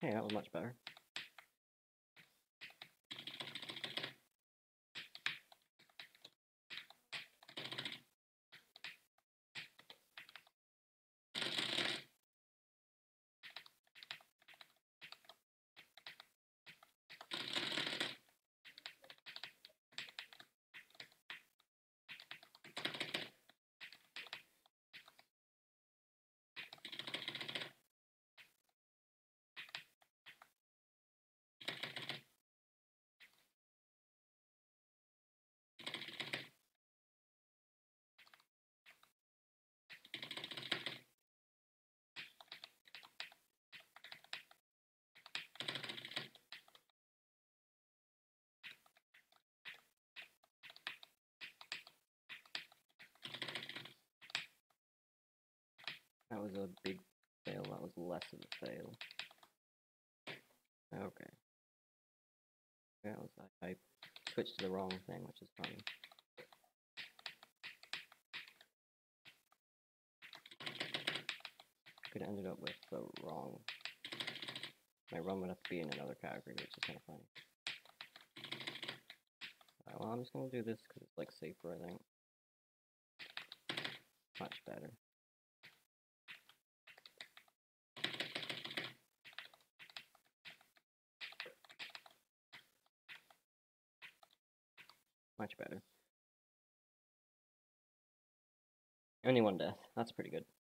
Hey, that was much better. Was a big fail. That was less of a fail. Okay. That was I, I switched to the wrong thing, which is funny. Could ended up with the wrong. My run would have to be in another category, which is kind of funny. Alright, well, I'm just gonna do this because it's like safer, I think. Much better. Much better. Only one death. That's pretty good.